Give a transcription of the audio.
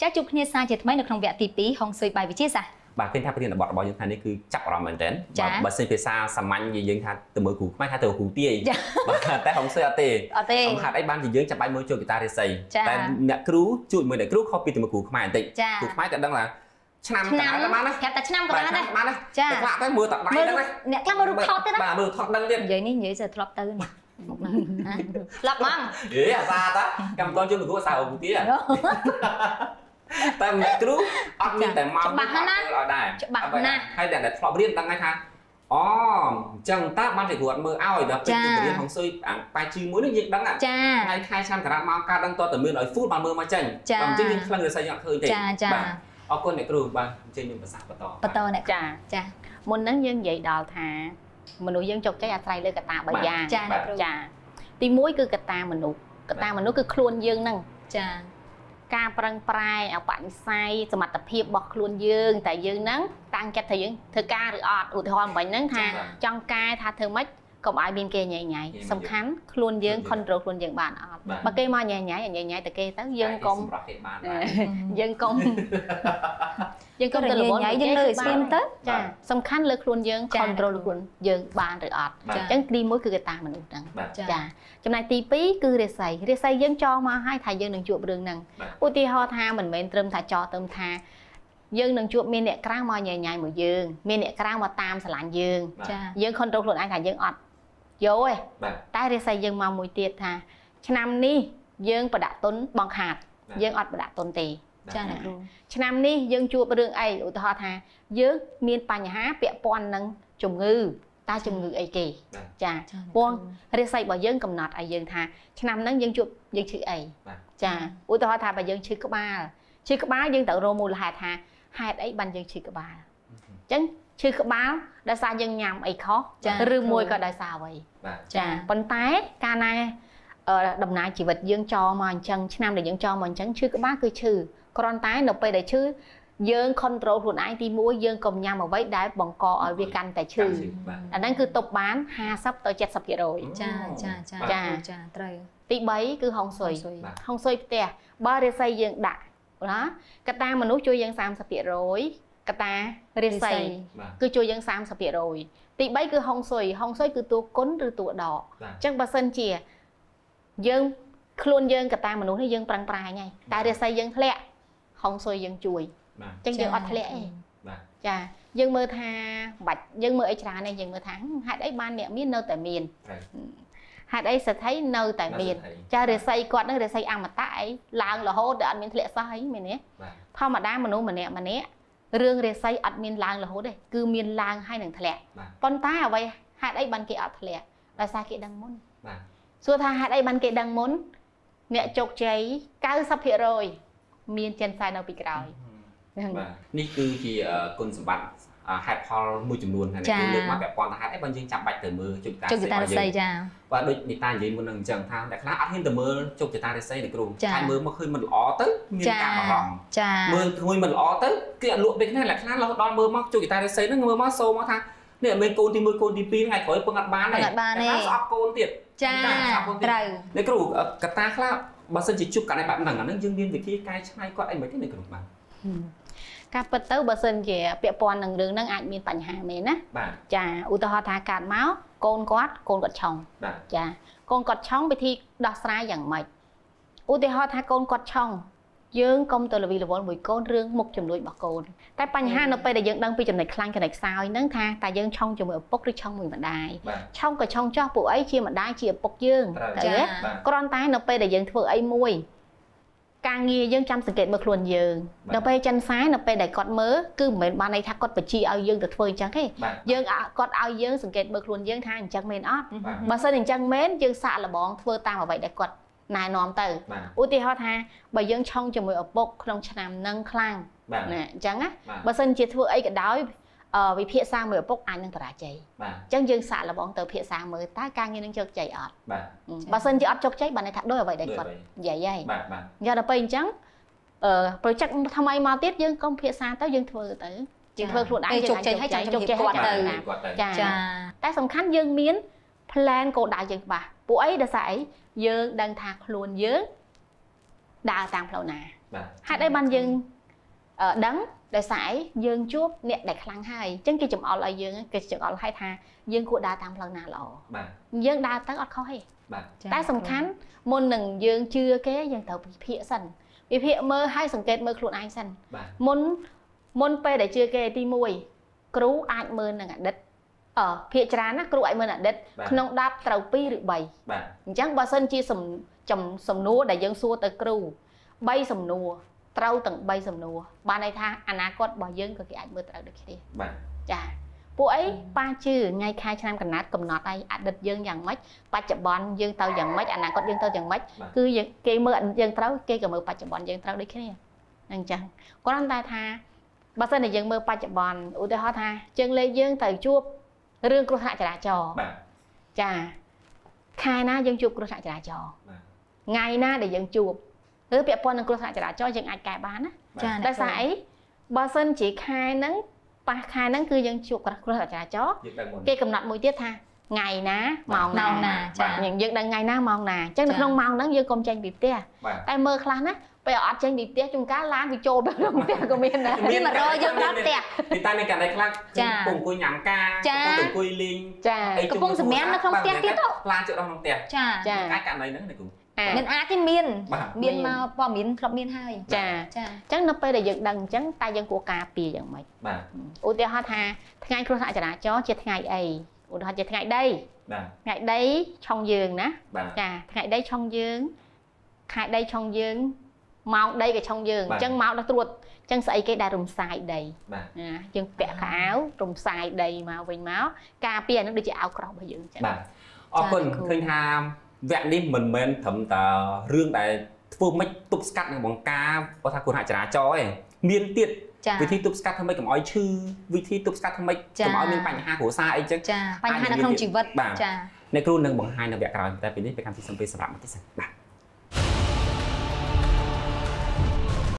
ចាជួបគ្នាសាជាថ្មីនៅក្នុងវគ្គទី2ហុងស៊ុយបាយវិជាសាស្ត្របាទឃើញថាប្រធានបទរបស់យើងថានេះគឺចាប់អារម្មណ៍មែនទែនបើសិនភាសាសាមញ្ញយើងថាទៅមើលគ្រូខ្មែរថាទៅគ្រូទាយបាទតែហុងស៊ុយអត់ទេអត់ទេសំខាន់អីបានជាយើងចាំបាច់មើលចូលហ្គីតារិស័យតែអ្នកគ្រូជួយមើលអ្នកគ្រូខុសពីទៅមើលគ្រូខ្មែរបន្តិចគ្រូខ្មែរក៏ដឹងថាឆ្នាំកណ្ដាលបានណាប្រាប់តែឆ្នាំក៏បានដែរបានចាខ្លាក់ទៅមើលតែដៃហ្នឹងណាអ្នកខ្លះមើលរូបថតទៀតណាបាទមើលថតដឹងទៀតនិយាយនេះនិយាយទៅធ្លាប់ទៅនេះមកហ្នឹងស្លាប់ហ្មងយេអាសាតាកម្មតនជួយគ្រូអាសាអូទៀត តែអ្នកគ្រូអត់មានតែមកច្បាស់ណាស់ឲ្យដែរច្បាស់ណាស់ហើយតែធ្លាប់រៀនដឹងហើយថាអូអញ្ចឹងតើបានតែគ្រូអត់មើលឲ្យដល់ពេលទៅរៀនហងស៊ុយប៉ែជីមួយនេះយើងដឹងចាថ្ងៃខែឆ្នាំការ៉ាត់មកការដឹងតើតើមានឲ្យហ្វូតបានមើលមកចេញអញ្ចឹងយើងខ្លាំងរស័យអត់ឃើញទេចាចាអរគុណអ្នកគ្រូបាទអញ្ចឹងខ្ញុំប្រសាសន៍បន្តបន្តអ្នកចាចាមុនហ្នឹងយើងនិយាយដល់ថាមនុស្សយើងជោគជ័យអាស្រ័យលើកត្តា3យ៉ាងចាចាទី1គឺកត្តាមនុស្សកត្តាមនុស្សគឺខ្លួនយើងហ្នឹងចា ការប្រឹងប្រែងអបនិស្ស័យសមត្ថភាពរបស់ខ្លួនយើងតែយើងហ្នឹងតាំងចិត្តថាយើងធ្វើការឬអត់ឧទាហរណ៍មិញហ្នឹងថាចង់ការថាធ្វើម៉េច កុំឲ្យមានគេញ៉ៃញ៉ៃសំខាន់ខ្លួនយើង control ខ្លួនយើងបានអត់បើគេមកញ៉ៃញ៉ៃញ៉ៃញ៉ៃតែគេទៅយើងកុំយើងកុំយើងកុំទៅរវល់យើងលើស្ងៀមទៅចាសំខាន់លើខ្លួនយើង control ខ្លួនយើងបានឬអត់អញ្ចឹងទី1គឺកត្តាមនុស្សហ្នឹងចាចំណែកទី2គឺរាសីរាសីយើងចងមកឲ្យថាយើងនឹងជួបរឿងហ្នឹងឧទាហរណ៍ថាមិនមែនត្រឹមថាចោទៅថាយើងនឹងជួបមានអ្នកក្រៅមកញ៉ៃញ៉ៃមួយយើងមានអ្នកក្រៅមកតាមស្រឡាញ់យើងចាយើង control ខ្លួនឯងថាយើងអត់ យកទេតែរិស័យយើងមកមួយទៀតថា ឆ្នាំនេះយើងប្រដាក់ទុនបងខាត យើងអត់ប្រដាក់ទុនទេចាអ្នកគ្រូឆ្នាំនេះយើងជួបរឿងអីឧទាហរណ៍ថាយើងមានបញ្ហាពាក់ព័ន្ធនឹងជំងឺតើជំងឺអីគេចាពងរិស័យរបស់យើងកំណត់ឲ្យយើងថាឆ្នាំហ្នឹងយើងជួបយើងឈឺអីចាឧទាហរណ៍ថាបើយើងឈឺក្បាលឈឺក្បាលយើងត្រូវរកមូលហេតុថាហេតុអីបានយើងឈឺក្បាលអញ្ចឹង ឈឺក្បាលដោយសារយើងញ៉ាំអីខុសឬមួយក៏ដោយសារអ្វីចាប៉ុន្តែកាលណាដំណើរជីវិតយើងចងមកអញ្ចឹងឆ្នាំដែលយើងចងមកអញ្ចឹងឈឺក្បាលគឺឈឺគ្រាន់តែនៅពេលដែលឈឺយើង control ខ្លួនឯងទី1យើងកុំញ៉ាំអ្វីដែលបង្កឲ្យវាកាន់តែឈឺអាហ្នឹងគឺទប់បាន50ទៅ70%ចាចាចាចាចាត្រូវទី3គឺហុងស៊ុយហុងស៊ុយផ្ទះបើរាសីយើងដាក់ណាកតាមនុស្សជួយយើង30%ក តារាសីគឺជួយយើង30%ទី3គឺហុងស៊ុយហុងស៊ុយគឺតួគុណឬតួដកអញ្ចឹងបើសិនជាយើងខ្លួនយើងកតាមនុស្សនេះយើងប្រឹងប្រែងហើយតែរាសីយើងធ្លាក់ហុងស៊ុយយើងជួយអញ្ចឹងយើងអត់ធ្លាក់ទេចាយើងមើលថាបាច់យើងមើលអីច្រើននេះយើងមើលថាហេតុអីបានអ្នកមាននៅតែមានហេតុអីសទ្ធិនៅតែមានចារិស័យគាត់នឹងរិស័យអមតៈអីឡើងរហូតដល់អត់មានធ្លាក់សោះអីមែនទេធម្មតាមនុស្សម្នាក់ម្នាក់ រឿងរាសីអត់មានឡើងរហូតទេគឺមានឡើងហើយនឹងធ្លាក់ប៉ុន្តែអ្វីហេតុអីបានគេអត់ធ្លាក់ដោយសារគេដឹងមុនបាទសួរថាហេតុអីបានគេដឹងមុនអ្នកជោគជ័យ90%មានចិនសែននៅពីក្រោយបាទនេះគឺជាគុណសម្បត្តិ ហេតុផលមួយចំនួនហ្នឹងគឺលើកមកពាក់ព័ន្ធទៅហេតុអីបើយើងចាំបាច់ទៅមើលជោគតាជោគតារិស័យចាបាទដូចនីតានិយាយមុននឹងអញ្ចឹងថាអ្នកខ្លះអត់ហ៊ានទៅមើលជោគតារិស័យនៃគ្រូហើយមើលមកឃើញមិនល្អទៅមានការបារម្ភចាមើលឃើញមិនល្អទៅគេអត់លក់ពេលនេះអ្នកខ្លះរហូតដល់មើលមកជោគតារិស័យហ្នឹងមើលមកសូមកថានេះមានកូនទី1កូនទី2ថ្ងៃក្រោយពឹងអត់បានទេអត់បានទេស្អប់កូនទៀតចាត្រូវអ្នកគ្រូកតាខ្លះបើសិនជាជប់កាន់ឯបែបហ្នឹងអាហ្នឹងយើងមានវិធីកែច្នៃគាត់អីមិនទេអ្នកគ្រូបាទ ការពិតទៅបើសិនជាពាក់ព័ន្ធនឹងរឿងហ្នឹងអាចមានបញ្ហាមែនណាចាឧទាហរណ៍ថាកាត់មកកូនគាត់កូនគាត់ឆុងចាកូនគាត់ឆុងវិធីដោះស្រាយយ៉ាងម៉េចឧទាហរណ៍ថាកូនគាត់ឆុងយើងកុំទៅលវីលវល់មួយកូនរឿងមុខចំនួនរបស់កូនតែបញ្ហានៅពេលដែលយើងដឹងពីចំណុចខ្លាំងចំណុចខ្សោយហ្នឹងថាតើយើងឆុងជាមួយឪពុកឬឆុងមួយម្ដាយឆុងក៏ឆុងចោះពួកអីជាម្ដាយជាឪពុកយើងតែគ្រាន់តែនៅពេលដែលយើងធ្វើអីមួយ ការងារយើងចាំសង្កេតមើលខ្លួនយើងដល់ពេលចិនសាយនៅពេលដែលគាត់មើលគឺមិនមែនបានន័យថាគាត់បញ្ជាឲ្យយើងទៅធ្វើអញ្ចឹងទេយើងគាត់ឲ្យយើងសង្កេតមើលខ្លួនយើងថាអញ្ចឹងមែនអត់បើសិនអញ្ចឹងមែនយើងសាកល្បងធ្វើតាមអ្វីដែលគាត់ណែនាំទៅឧទាហរណ៍ថាបើយើងឆុងជាមួយឪពុកក្នុងឆ្នាំនឹងខ្លាំងណាអញ្ចឹងណាបើសិនជាធ្វើអីក៏ដោយ វិភាសាមួយឪពុកអាចនឹងបរាជ័យអញ្ចឹងយើងសាកល្បងទៅភាសាមើលតើការងារនឹងជោគជ័យអត់បាទបើសិនជាអត់ជោគជ័យបានន័យថាដូចអ្វីដែលគាត់និយាយហើយបាទបាទយកដល់ពេលអញ្ចឹងអឺ project ថ្មីមកទៀតយើងកុំភាសាទៅយើងធ្វើទៅយើងធ្វើខ្លួនឯងជោគជ័យហើយចាំជោគជ័យគាត់ទៅចាតែសំខាន់យើងមាន plan គោលដៅយើងច្បាស់ពួកអីដោយសារអីយើងដឹងថាខ្លួនយើងដើរតាមផ្លូវណាបាទហេតុអីបានយើងអឺ ដឹងដោយសារអីយើងជួបអ្នកដែលខ្លាំងហើយអញ្ចឹងគេចំអល់ឲ្យយើងគេចំអល់ឲ្យថាយើងគួរដើរតាមផ្លូវណាល្អបាទយើងដើរទៅអត់ខុសទេបាទតែសំខាន់មុននឹងយើងជឿគេយើងត្រូវវិភាគសិនវិភាគមើលហើយសង្កេតមើលខ្លួនឯងសិនបាទមុនមុនពេលដែលជឿគេទី1គ្រូអាចមើលនឹងអតីតអឺភាគច្រើនណាគ្រូអាចមើលនឹងអតីតក្នុង10ត្រូវ2ឬ3បាទអញ្ចឹងបើសិនជាសំចំសំណួរដែលយើងសួរទៅគ្រូ3សំណួរ ត្រូវទាំង3សំណួរបានន័យថាអនាគតរបស់យើងក៏គេអាចមើលត្រូវដូចគ្នាបាទចាពួកអីប៉ាជឿថ្ងៃខែឆ្នាំកណាត់កំណត់ឲ្យអតីតយើងយ៉ាងម៉េចបច្ចុប្បន្នយើងទៅយ៉ាងម៉េចអនាគតយើងទៅយ៉ាងម៉េចគឺយើងគេមើលអតីតយើងត្រូវគេក៏មើលបច្ចុប្បន្នយើងត្រូវដូចគ្នាអញ្ចឹងគ្រាន់តែថាបើសិនតែយើងមើលបច្ចុប្បន្នឧទាហរណ៍ថាជើងលេខយើងត្រូវជួបរឿងគ្រោះថ្នាក់ចរាចរណ៍បាទចាខែណាយើងជួបគ្រោះថ្នាក់ចរាចរណ៍បាទថ្ងៃណាដែលយើងជួប ឬពាក់ព័ន្ធនឹងគ្រោះថ្នាក់ចរាចរណ៍យើងអាចកែបានណាចាដោយសារអីបើសិនជាខែហ្នឹងប៉ះខែហ្នឹងគឺយើងជួបគ្រោះថ្នាក់ចរាចរណ៍យើងដឹងមុនគេកំណត់មួយទៀតថាថ្ងៃណាម៉ោងម៉ោណាងណាចាយើងយើងដឹងថ្ងៃណាម៉ោងណាអញ្ចឹងនៅចាក្នុងម៉ោងហ្នឹងយើងកុំចេញពីផ្ទះបាទតែមើលខ្លះណាពេលអត់ចេញពីផ្ទះជួនកាលឡានវាចូលទៅក្នុងផ្ទះក៏មានដែរមានមករកយើងដល់ផ្ទះទីតាំងមានករណីខ្លះចាកំពុងអង្គុយញ៉ាំការចាកំពុងអង្គុយលេងចាអីកំពុងសម្រាមនៅក្នុងផ្ទះទៀតទៅផ្លាជក់ដល់ក្នុងផ្ទះចាចាអាចករណីហ្នឹងណាគ្រូអា មិនអាចទេមានបាទមានមកព័ត៌មានធ្លាប់មានហើយចាចាអញ្ចឹងនៅពេលដែលយើងដឹងអញ្ចឹងតែយើងគួរការពារយ៉ាងម៉េចបាទឧទាហរណ៍ថាថ្ងៃគ្រោះថ្នាក់ចរាចរណ៍ជាថ្ងៃអីឧទាហរណ៍ជាថ្ងៃដីបាទថ្ងៃដីឆុងយើងណាបាទចាថ្ងៃដីឆុងយើងខែដីឆុងយើងម៉ោងដីក៏ឆុងយើងបាទអញ្ចឹងមកដល់ត្រួតអញ្ចឹងស្អីគេដែលរំសាយដីបាទណាយើងពាក់ខោអាវរំសាយដីមកវិញមកការពារអានឹងដូចជាអាវក្រោះរបស់យើងអញ្ចឹងបាទអរគុណចា៎គ្រូឃើញថា វគ្គនេះមិនមែនត្រឹមតែរឿងដែលធ្វើមិនទប់ស្កាត់និងបង្ការគាត់ថាគ្រោះថ្នាក់ចរាចរណ៍ទេមានទៀតចាវិធីទប់ស្កាត់ធ្វើម៉េចកុំឲ្យឈឺវិធីទប់ស្កាត់ធ្វើម៉េចចា៎កុំឲ្យមានបញ្ហាគ្រួសារអីចឹងចាបញ្ហានៅក្នុងជីវិតបាទចាអ្នកគ្រូនឹងបង្ហាញនៅវគ្គក្រោយតែពេលនេះពេលកម្មវិធីសំពេសម្រាប់មកទេសិនបាទ